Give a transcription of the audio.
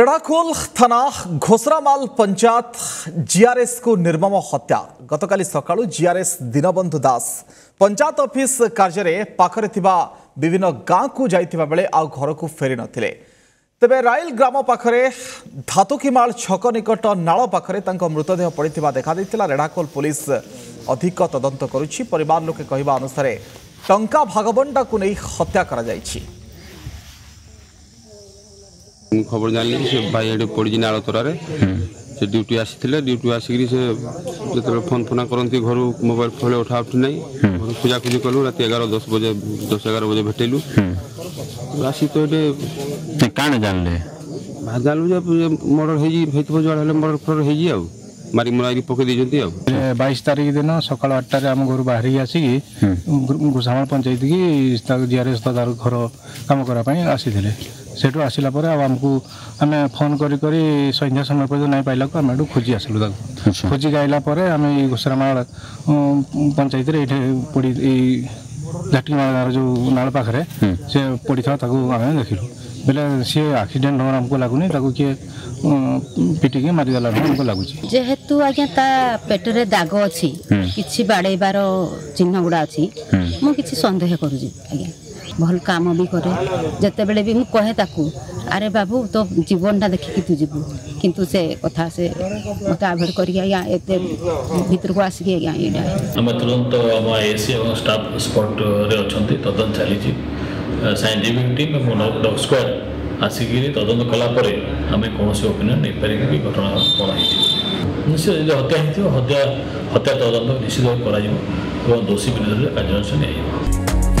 রেড়াখোল থানা ঘোষরামাল পঞ্চায়েত জিআরএস কু নির্মম হত্যা গতকাল সকাল জিআরএস দীনবন্ধু দাস পঞ্চায়েত অফিস কার্যরে পাখে থাকা বিভিন্ন গাঁকু যাই বেড়ে আরক ফেরি নথিলে তেবে রাইল গ্রাম পাখে ধাতুকিমাল ছক নিকট নাল পাখে তাঁর মৃতদেহ পড়ে দেখা রেড়াখোল পুলিশ অধিক তদন্ত করুছি পরিবার লোকে কহা অনুসারে টঙ্কা ভাগবন্টাকে হত্যা করা যাইছে ମୁଁ ଖବର ଜାଣିଲି ସେ ଭାଇ ଏଠି ପଡ଼ିଛି ନାଳତରାରେ ସେ ଡ୍ୟୁଟି ଆସିଥିଲେ ଡ୍ୟୁଟି ଆସିକିରି ସେ ଯେତେବେଳେ ଫୋନ୍ ଫୋନା କରନ୍ତି ଘରୁ ମୋବାଇଲ ଫୋବାଇଲ ଉଠା ଉଠି ନାହିଁ ଘରୁ ଖୋଜାଖୋଜି କଲୁ ରାତି ଏଗାର ଦଶ ବଜେ ଦଶ ଏଗାର ବଜେ ଭେଟେଇଲୁ ଆସି ତ ଏଠି କାଣା ଜାଣିଲେ ଜାଣିଲୁ ଯେ ମର୍ଡର ହେଇଛି ହେଇଥିବ ଯୁଆଡ଼େ ହେଲେ ମର୍ଡର ଫର୍ଡର ହେଇଛି ଆଉ ମାରିମୁରାରି ପକେଇ ଦେଇଛନ୍ତି ଆଉ ବାଇଶ ତାରିଖ ଦିନ ସକାଳ ଆଠଟାରେ ଆମ ଘରୁ ବାହାରିକି ଆସିକି ଗୋସାମାଳ ପଞ୍ଚାୟତକି ଜିଆରଏସ୍ ତା ଘର କାମ କରିବା ପାଇଁ ଆସିଥିଲେ ସେଠୁ ଆସିଲା ପରେ ଆଉ ଆମକୁ ଆମେ ଫୋନ୍ କରି କରି ସନ୍ଧ୍ୟା ସମୟ ପର୍ଯ୍ୟନ୍ତ ନାହିଁ ପାଇଲାକୁ ଆମେ ଏଠୁ ଖୋଜି ଆସିଲୁ ତାକୁ ଖୋଜିକି ଆଇଲା ପରେ ଆମେ ଏଇ ଘୋଷରାମାଳ ପଞ୍ଚାୟତରେ ଏଇଠି ପଡ଼ି ଏଇ ଲାଟ୍ରିନ୍ ଯେଉଁ ନାଳ ପାଖରେ ସେ ପଡ଼ିଥିବା ତାକୁ ଆମେ ଦେଖିଲୁ ବୋଲେ ସିଏ ଆକ୍ସିଡେଣ୍ଟ ହେବାର ଆମକୁ ଲାଗୁନି ତାକୁ କିଏ ପିଟିକି ମାରିଦେଲା ଆମକୁ ଲାଗୁଛି ଯେହେତୁ ଆଜ୍ଞା ତା ପେଟରେ ଦାଗ ଅଛି କିଛି ବାଡ଼େଇବାର ଚିହ୍ନ ଗୁଡ଼ା ଅଛି ମୁଁ କିଛି ସନ୍ଦେହ କରୁଛି ଆଜ୍ଞା ভাল কাম কবি করে জেতেবেলে বি মু কহে তাকু আরে বাবু তো জীবনটা দেখি কি তুমি কিন্তু সে কথা সে মত আভার করিয়া ইতে ভিতর গু আসি গে গিয়া ইডা মতলুম তো আবা এসি অঙ্গ স্টাফ স্পট রে চলন্ত তদন চলি জি সাইন্টিফিক টিম মনোড স্কোয়াড আসি গিনি তদন কলাপরে আমি কোনসি অপিনয়ন নে পারিনি এই ঘটনা কোন আই জি ইনিশিয়েটিভ ওটেস্ট হদ্য হত্যা তদন নিসিদ্ধ করা আইব তবা দোষী ব্যক্তিদের adjunction আইব